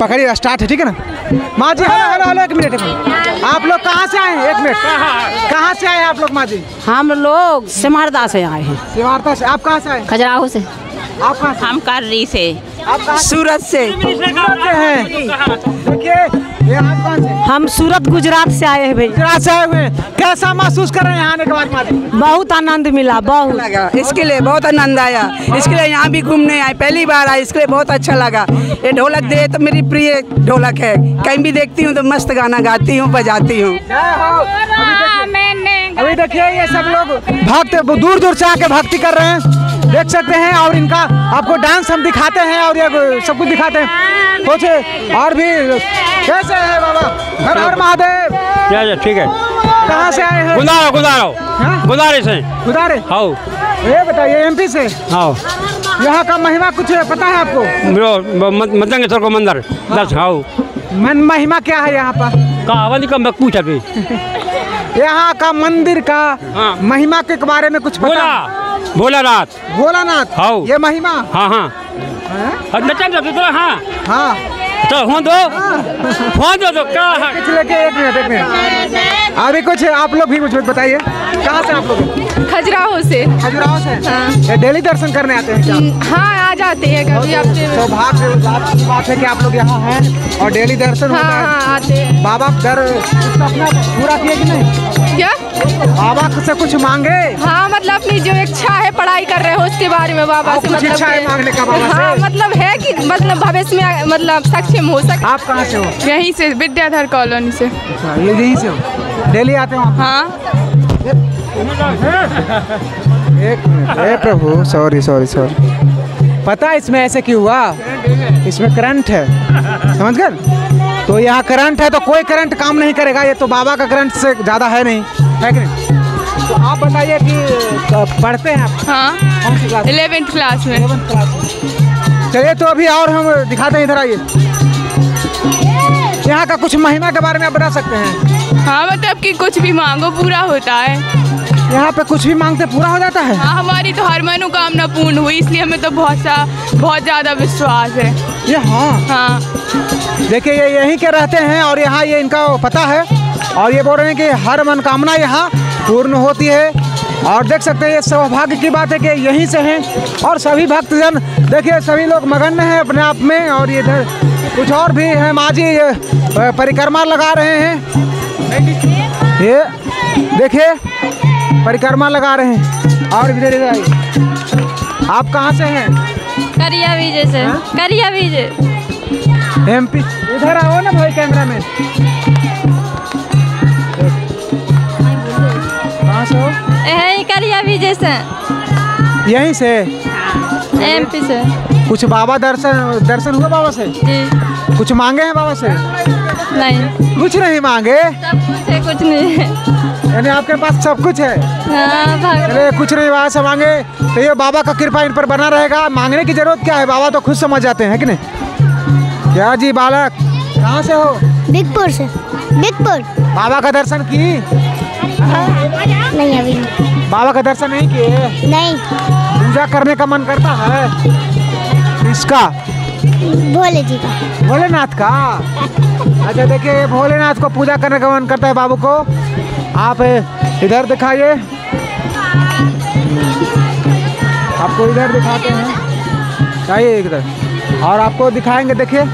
पकड़िए स्टार्ट है ठीक है ना? माँ जी हेलो हेलो हेलो एक मिनट आप लोग कहाँ से आए हैं? एक मिनट। कहाँ से आए हैं आप लोग माँ जी हम लोग सिमारदा से आए हैं। सिमारदा से। आप कहाँ से आए खजराहो से। आप कहाँ से? हम कर्री से। आप सूरत से। सूरत से हैं। देखिए ये आप कौन से हम सूरत गुजरात से आए हैं भाई। गुजरात से आए हुए कैसा महसूस कर रहे हैं यहाँ आने के बाद बहुत आनंद मिला बहुत। लगा। इसके लिए बहुत आनंद आया। इसके लिए यहाँ भी घूमने आए पहली बार आए इसके लिए बहुत अच्छा लगा। ये ढोलक दे तो मेरी प्रिय ढोलक है। कहीं भी देखती हूँ तो मस्त गाना गाती हूँ बजाती हूँ। जय अभी देखिए अभी देखिए ये सब लोग भक्त दूर दूर से आके भक्ति कर रहे हैं। देख सकते हैं और इनका आपको डांस हम दिखाते हैं और ये सब कुछ दिखाते हैं। कुछ और भी कैसे है बाबा? हर हर महादेव। या या ठीक है। कहाँ से आए हैं? गुंदारो गुंदारो हाँ? से। गुजारे आओ ये बताइए एमपी से? आओ यहाँ का महिमा कुछ पता है आपको? ब्रो मदंगेश्वर को मंदिर। दस आओ मन महिमा क्या है यहाँ पर? कहावत का मैं पूछा भी यहाँ का मंदिर का हाँ। महिमा के बारे में कुछ पता भोलानाथ। भोलानाथ? हाँ। ये महिमा? हाँ हाँ। हाँ? नचा दो तो हाँ। हाँ। तो हो दो। हो। दो तो क्या है लेके एक मिनट एक मिनट। अभी कुछ आप लोग भी मुझे बताइए। कहाँ से आप लोग? खजुराहो से। खजुराहो से? ये डेली दर्शन करने आते हैं क्या? हाँ आ जाते हैं कभी में सौभाग्य बात की बात है कि आप लोग यहाँ हैं और डेली दर्शन हाँ होता है। हाँ आते हैं। बाबा अपना पूरा किए कि नहीं? क्या? बाबा से कुछ मांगे? हाँ मतलब अपनी जो इच्छा है पढ़ाई कर रहे हो उसके बारे में बाबा से मतलब इच्छा है मांगने का बाबा से? हाँ मतलब है कि मतलब भविष्य में मतलब सक्षम हो सके। आप कहाँ से हो? यहीं से विद्याधर कॉलोनी से। अच्छा यहीं से हो? डेली आते हो हाँ। एक मिनट। हे प्रभु सॉरी सॉरी सॉरी पता है इसमें ऐसे क्यों हुआ? इसमें करंट है। समझ गए? तो यहाँ करंट है तो कोई करंट काम नहीं करेगा। ये तो बाबा का करंट से ज़्यादा है नहीं। है कि नहीं? तो आप बताइए कि पढ़ते हैं आप? हाँ। इलेवेंथ क्लास में। चलिए तो अभी और हम दिखाते हैं इधर आइए। यहाँ का कुछ महिमा के बारे में आप बता सकते हैं। हाँ मतलब कि कुछ भी मांगो पूरा होता है। यहाँ पे कुछ भी मांगते पूरा हो जाता है? हाँ हमारी तो हर मनोकामना पूर्ण हुई इसलिए हमें तो बहुत सा बहुत ज़्यादा विश्वास है। ये हाँ। हाँ। देखिए ये यहीं के रहते हैं और यहाँ ये इनका पता है और ये बोल रहे हैं कि हर मनोकामना यहाँ पूर्ण होती है। और देख सकते हैं ये सौभाग्य की बात है कि यहीं से हैं और सभी भक्तजन देखिए सभी लोग मगन हैं अपने आप में और ये इधर कुछ और भी हैं। माँ जी परिक्रमा लगा रहे हैं। ये देखिए परिक्रमा लगा रहे हैं। और इधर इधर आइए। आप कहाँ से हैं? करिया विजय से। करिया विजय एमपी। इधर आओ ना भाई कैमरा में। कहाँ से हो? यही करिया विजय से। यहीं से? एम पी से। कुछ बाबा दर्शन दर्शन हुआ बाबा से? जी। कुछ मांगे हैं बाबा से? नहीं। कुछ नहीं मांगे? सब कुछ है कुछ नहीं है। यानी आपके पास सब कुछ है? हाँ भगवान कुछ नहीं वहाँ से मांगे। तो ये बाबा का कृपा इन पर बना रहेगा। मांगने की ज़रूरत क्या है? बाबा तो खुद समझ जाते हैं कि नहीं? क्या जी बालक? कहाँ से हो? बिगपुर से। बिगपुर बाबा का दर्शन की? नहीं अभी नहीं। बाबा का दर्शन नहीं किए? नहीं। पूजा करने का मन करता है? इसका भोले जी का। भोलेनाथ का? अच्छा देखिए भोलेनाथ को पूजा करने का मन करता है बाबू को। आप इधर दिखाइए। आपको इधर दिखाते हैं। आइए इधर। और आपको दिखाएँगे, देखिए।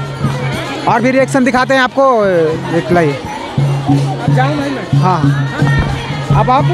और भी रिएक्शन दिखाते हैं आपको। एक लाइए। हाँ। अब आप।